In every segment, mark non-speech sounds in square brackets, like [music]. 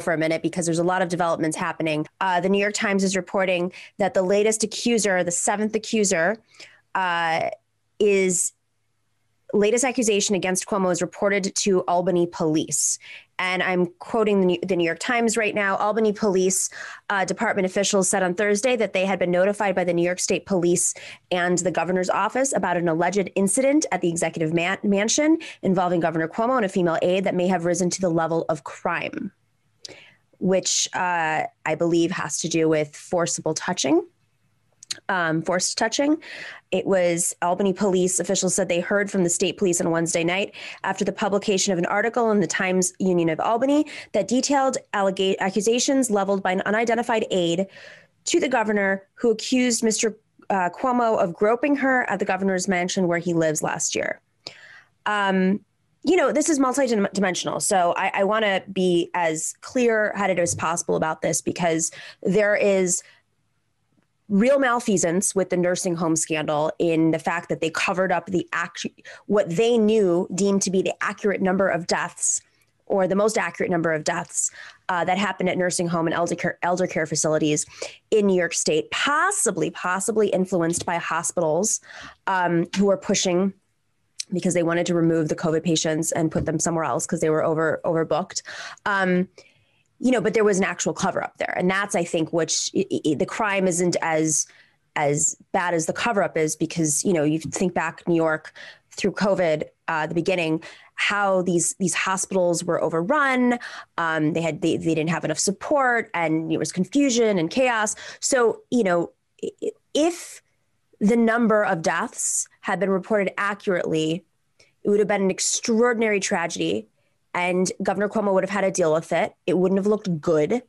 for a minute because there's a lot of developments happening. Uh, the New York Times is reporting that the latest accuser, the seventh accuser, uh, is latest accusation against Cuomo is reported to Albany police. And I'm quoting the New, York Times right now. Albany police uh, department officials said on Thursday that they had been notified by the New York State Police and the governor's office about an alleged incident at the executive man- mansion involving Governor Cuomo and a female aide that may have risen to the level of crime, which uh, I believe has to do with forcible touching um, forced touching. It was Albany police officials said they heard from the state police on Wednesday night after the publication of an article in the Times Union of Albany that detailed allega- accusations leveled by an unidentified aide to the governor who accused Mr. Uh, Cuomo of groping her at the governor's mansion where he lives last year. Um, you know, this is multidimensional. So I, I want to be as clear headed as possible about this because there is real malfeasance with the nursing home scandal in the fact that they covered up the act what they knew deemed to be the accurate number of deaths or the most accurate number of deaths uh, that happened at nursing home and elder care, elder care facilities in New York State, possibly, possibly influenced by hospitals um, who are pushing because they wanted to remove the COVID patients and put them somewhere else because they were over overbooked. Um, you know, but there was an actual cover up there, and that's I think which the crime isn't as as bad as the cover up is because you know you think back New York through COVID, uh, the beginning, how these these hospitals were overrun. Um, they had they, they didn't have enough support, and there was confusion and chaos. So you know, if the number of deaths had been reported accurately, it would have been an extraordinary tragedy and Governor Cuomo would have had to deal with it. It wouldn't have looked good.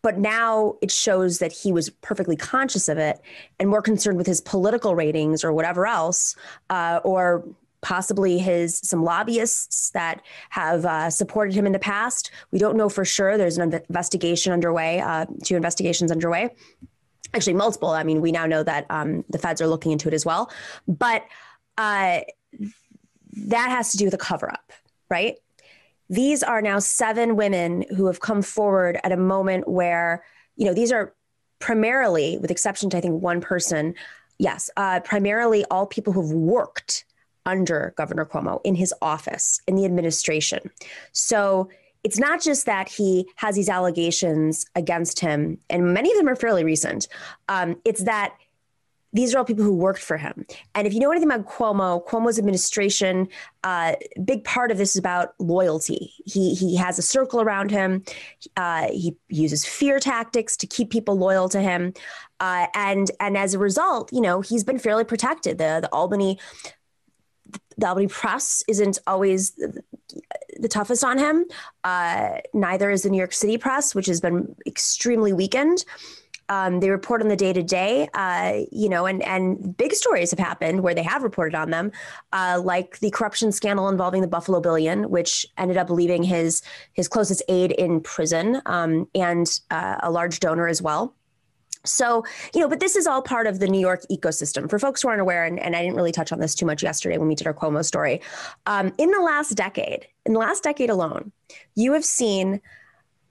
But now it shows that he was perfectly conscious of it and more concerned with his political ratings or whatever else, uh, or possibly his some lobbyists that have uh, supported him in the past. We don't know for sure. There's an investigation underway, uh, two investigations underway, actually multiple. I mean, we now know that um, the feds are looking into it as well, but uh, that has to do with a cover up right? These are now seven women who have come forward at a moment where, you know, these are primarily, with exception to I think one person, yes, uh, primarily all people who've worked under Governor Cuomo in his office, in the administration. So it's not just that he has these allegations against him, and many of them are fairly recent. Um, it's that these are all people who worked for him. And if you know anything about Cuomo, Cuomo's administration, uh, big part of this is about loyalty. He he has a circle around him. Uh, he uses fear tactics to keep people loyal to him, uh, and and as a result, you know, he's been fairly protected. The the Albany the Albany press isn't always the toughest on him. Uh, neither is the New York City press, which has been extremely weakened. Um, they report on the day to day, you know, and and big stories have happened where they have reported on them, uh, like the corruption scandal involving the Buffalo Billion, which ended up leaving his his closest aide in prison um, and uh, a large donor as well. So, you know, but this is all part of the New York ecosystem. For folks who aren't aware, and, and I didn't really touch on this too much yesterday when we did our Cuomo story, um, in the last decade, in the last decade alone, you have seen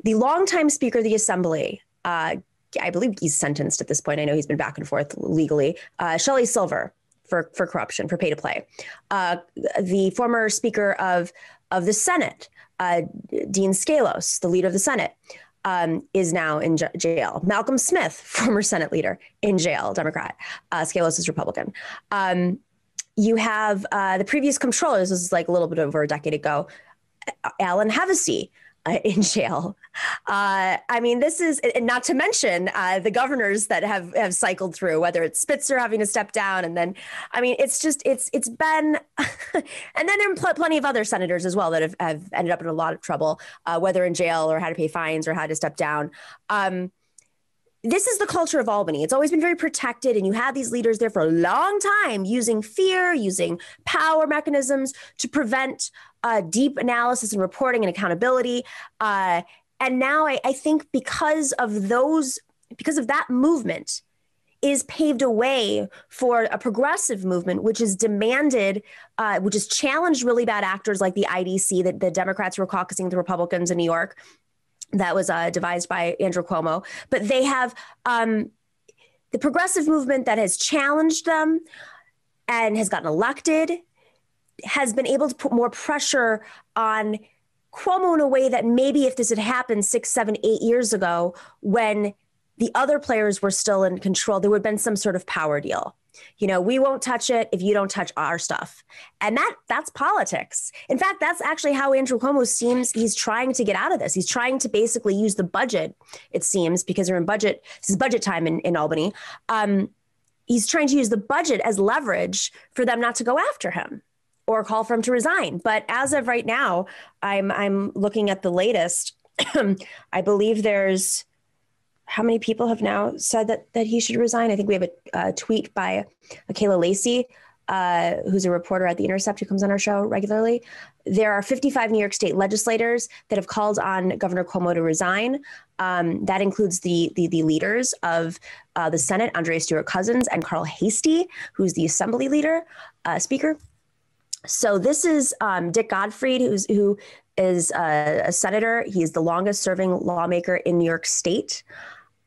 the longtime Speaker of the Assembly, uh, I believe he's sentenced at this point. I know he's been back and forth legally. Uh, Shelley Silver for for corruption, for pay to play. Uh, the former Speaker of of the Senate, uh, Dean Skelos, the leader of the Senate. Um, is now in j- jail. Malcolm Smith, [laughs] former Senate leader, in jail, Democrat. Uh, Skelos is Republican. Um, you have uh, the previous controllers, this is like a little bit over a decade ago, Alan Hevesi, uh, [laughs] in jail. Uh, I mean, this is not to mention uh, the governors that have have cycled through, whether it's Spitzer having to step down, and then, I mean, it's just it's it's been, [laughs] and then there are pl- plenty of other senators as well that have, have ended up in a lot of trouble, uh, whether in jail or had to pay fines or had to step down. Um, this is the culture of Albany. It's always been very protected, and you had these leaders there for a long time using fear, using power mechanisms to prevent uh, deep analysis and reporting and accountability. Uh, and now I, I think because of those, because of that movement, is paved a way for a progressive movement, which is demanded, uh, which has challenged really bad actors like the IDC, that the Democrats were caucusing the Republicans in New York. That was uh, devised by Andrew Cuomo. But they have um, the progressive movement that has challenged them and has gotten elected has been able to put more pressure on Cuomo in a way that maybe if this had happened six, seven, eight years ago, when the other players were still in control, there would have been some sort of power deal. You know, we won't touch it if you don't touch our stuff. And that that's politics. In fact, that's actually how Andrew Cuomo seems he's trying to get out of this. He's trying to basically use the budget, it seems, because they're in budget, this is budget time in, in Albany. Um, he's trying to use the budget as leverage for them not to go after him or call for him to resign. But as of right now, I'm I'm looking at the latest. [clears throat] I believe there's how many people have now said that that he should resign? I think we have a, a tweet by Akela Lacy, uh, who's a reporter at The Intercept who comes on our show regularly. There are 55 New York State legislators that have called on Governor Cuomo to resign. Um, that includes the, the, the leaders of uh, the Senate, Andrea Stewart Cousins, and Carl Heastie, who's the Assembly leader, uh, Speaker. So this is um, Dick Gottfried, who's who is a, a, senator. He's the longest serving lawmaker in New York State.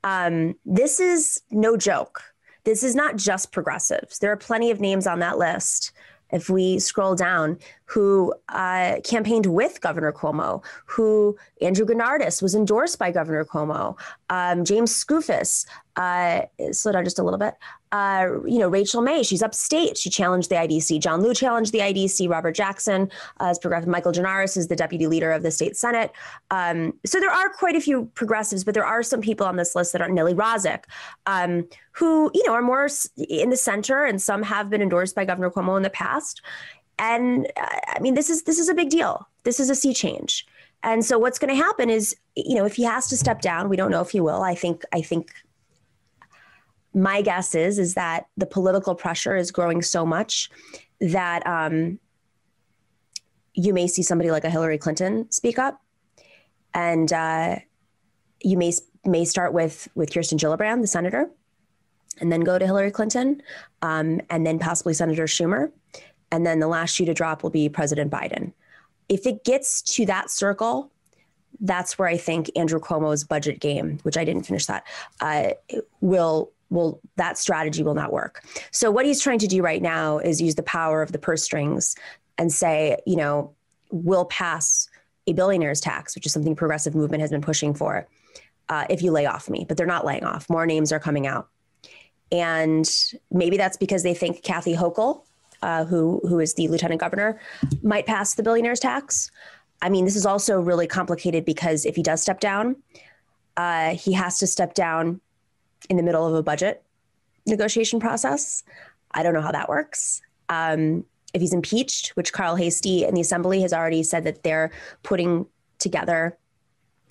Um, this is no joke. This is not just progressives. There are plenty of names on that list if we scroll down, who uh, campaigned with Governor Cuomo, who Andrew Gounardes was endorsed by Governor Cuomo, um, James Skoufis, uh, slow down just a little bit. Uh, you know, Rachel May, she's upstate. She challenged the IDC. John Liu challenged the IDC. Robert Jackson uh, is progressive. Michael Gianaris is the deputy leader of the state senate. Um, so there are quite a few progressives, but there are some people on this list that are Nily Rozic, um, who you know are more in the center, and some have been endorsed by Governor Cuomo in the past. And uh, I mean, this is this is a big deal. This is a sea change. And so what's going to happen is, you know, if he has to step down, we don't know if he will. I think I think my guess is is that the political pressure is growing so much that um, you may see somebody like a Hillary Clinton speak up, and uh, you may may start with with Kirsten Gillibrand, the senator, and then go to Hillary Clinton, um, and then possibly Senator Schumer, and then the last shoe to drop will be President Biden. If it gets to that circle, that's where I think Andrew Cuomo's budget game, which I didn't finish that, uh, will will that strategy will not work. So what he's trying to do right now is use the power of the purse strings and say, you know, we'll pass a billionaire's tax, which is something progressive movement has been pushing for, uh, if you lay off me. But they're not laying off. More names are coming out, and maybe that's because they think Kathy Hochul, uh, who who is the lieutenant governor, might pass the billionaire's tax. I mean, this is also really complicated because if he does step down, uh, he has to step down in the middle of a budget negotiation process. I don't know how that works. Um, if he's impeached, which Carl Heastie and the Assembly has already said that they're putting together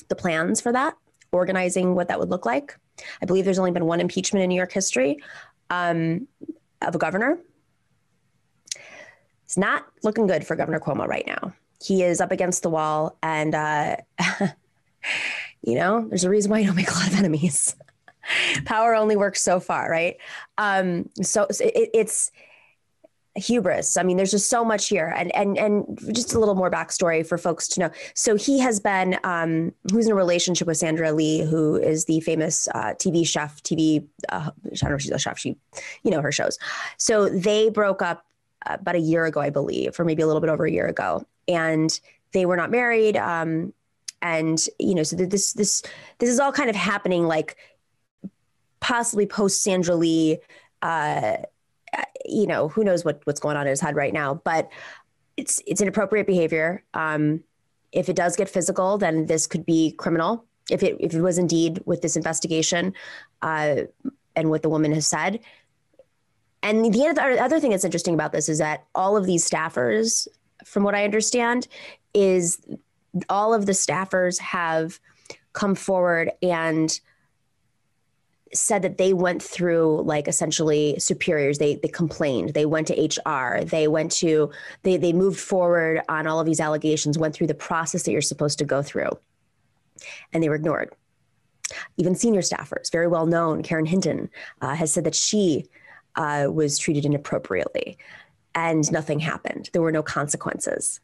the plans for that, organizing what that would look like. I believe there's only been one impeachment in New York history um, of a governor. It's not looking good for Governor Cuomo right now. He is up against the wall, and uh, [laughs] you know, there's a reason why you don't make a lot of enemies. [laughs] power only works so far, right? Um, so it, it's hubris. I mean, there's just so much here, and and and just a little more backstory for folks to know. So he has been, um, who's in a relationship with Sandra Lee, who is the famous uh, TV chef, TV. Uh, I don't know if she's a chef. She, you know, her shows. So they broke up about a year ago, I believe, or maybe a little bit over a year ago, and they were not married. Um, and you know, so this this this is all kind of happening like possibly post Sandra Lee. Uh, you know, who knows what what's going on in his head right now, but it's it's inappropriate behavior. Um, if it does get physical, then this could be criminal. If it if it was indeed with this investigation, uh, and what the woman has said. And the other, other thing that's interesting about this is that all of these staffers, from what I understand, is all of the staffers have come forward and said that they went through like essentially superiors they they complained they went to hr they went to they they moved forward on all of these allegations went through the process that you're supposed to go through and they were ignored even senior staffers, very well known, Karen Hinton, uh, has said that she uh, was treated inappropriately and nothing happened. There were no consequences.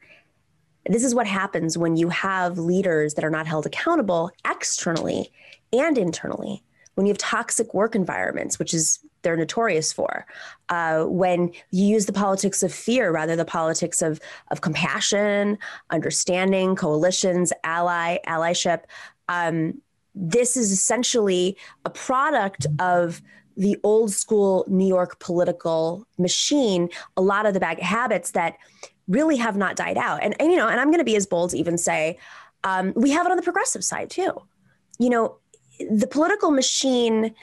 This is what happens when you have leaders that are not held accountable externally and internally. When you have toxic work environments, which is they're notorious for, uh, when you use the politics of fear rather the politics of of compassion, understanding, coalitions, ally allyship. Um, this is essentially a product of the old school New York political machine, a lot of the bad habits that really have not died out. And, and you know, and I'm going to be as bold to even say, um, we have it on the progressive side too. You know, the political machine.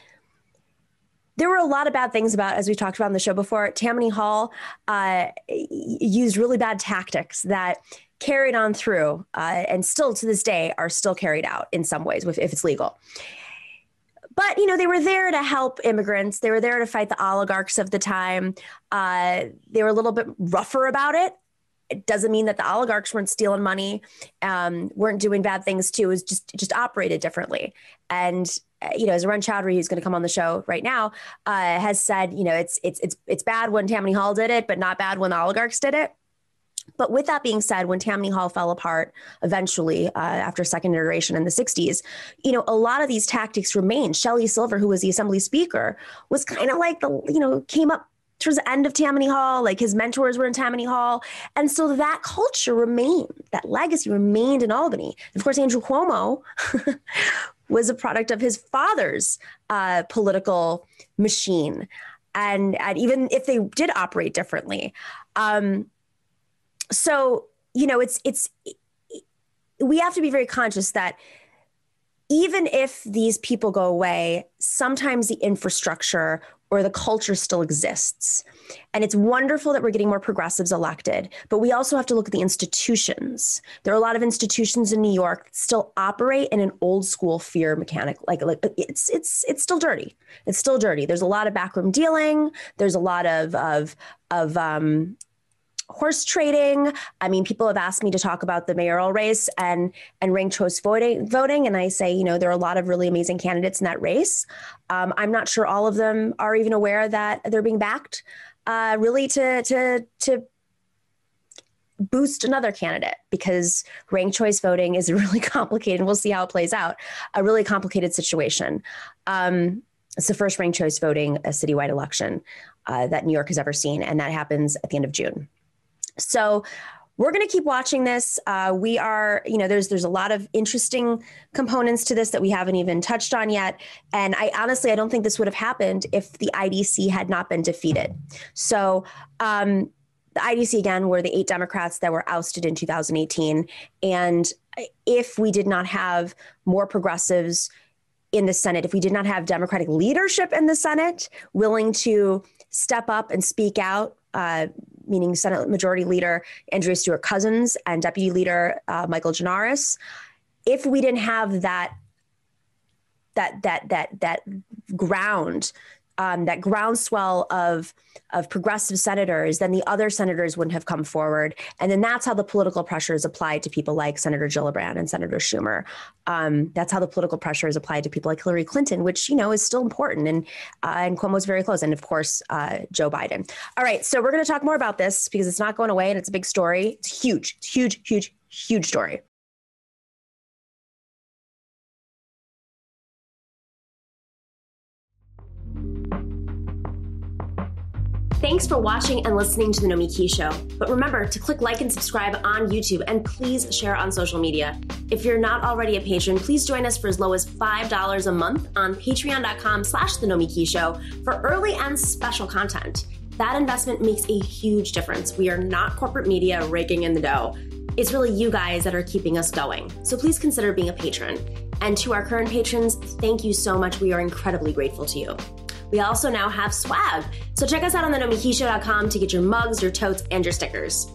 There were a lot of bad things about, as we talked about in the show before. Tammany Hall uh, used really bad tactics that carried on through, uh, and still to this day are still carried out in some ways, if, if it's legal but you know they were there to help immigrants they were there to fight the oligarchs of the time uh, they were a little bit rougher about it it doesn't mean that the oligarchs weren't stealing money um, weren't doing bad things too it was just just operated differently and uh, you know, as Arun Chaudhary, who's going to come on the show right now, uh, has said, you know, it's it's it's it's bad when Tammany Hall did it, but not bad when the oligarchs did it. But with that being said, when Tammany Hall fell apart eventually uh, after second iteration in the 60s, you know, a lot of these tactics remained. Shelley Silver, who was the assembly speaker, was kind of like the, you know, came up towards the end of Tammany Hall, like his mentors were in Tammany Hall. And so that culture remained, that legacy remained in Albany. Of course, Andrew Cuomo [laughs] was a product of his father's uh, political machine. And, and even if they did operate differently, um, so you know it's it's we have to be very conscious that even if these people go away sometimes the infrastructure or the culture still exists. And it's wonderful that we're getting more progressives elected but we also have to look at the institutions. There are a lot of institutions in new york that still operate in an old school fear mechanic like, like it's it's it's still dirty. It's still dirty. There's a lot of backroom dealing. There's a lot of of of um, horse trading. I mean, people have asked me to talk about the mayoral race and and ranked choice voting, voting, and I say, you know, there are a lot of really amazing candidates in that race. Um, I'm not sure all of them are even aware that they're being backed, uh, really to to to boost another candidate because ranked choice voting is [laughs] really complicated. We'll see how it plays out. A really complicated situation. Um, it's the first ranked choice voting a citywide election uh, that New York has ever seen, and that happens at the end of June. So we're going to keep watching this. Uh, we are, you know, there's there's a lot of interesting components to this that we haven't even touched on yet. And I honestly, I don't think this would have happened if the IDC had not been defeated. So. Um, the IDC again were the eight Democrats that were ousted in 2018. And if we did not have more progressives in the Senate, if we did not have Democratic leadership in the Senate willing to step up and speak out, uh, meaning Senate Majority Leader Andrea Stewart Cousins and Deputy Leader uh, Michael Gianaris, If we didn't have that that that that that ground um, that groundswell of of progressive senators, then the other senators wouldn't have come forward, and then that's how the political pressure is applied to people like Senator Gillibrand and Senator Schumer. Um, that's how the political pressure is applied to people like Hillary Clinton, which you know is still important, and uh, and Cuomo's very close, and of course uh, Joe Biden. All right, so we're going to talk more about this because it's not going away, and it's a big story. It's huge, it's huge, huge, huge story. Thanks for watching and listening to The Nomiki Show. But remember to click like and subscribe on YouTube and please share on social media. If you're not already a patron, please join us for as low as $5 a month on patreon.com slash The Nomiki Show for early and special content. That investment makes a huge difference. We are not corporate media raking in the dough. It's really you guys that are keeping us going. So please consider being a patron. And to our current patrons, thank you so much. We are incredibly grateful to you. We also now have swag. So check us out on the to get your mugs, your totes, and your stickers.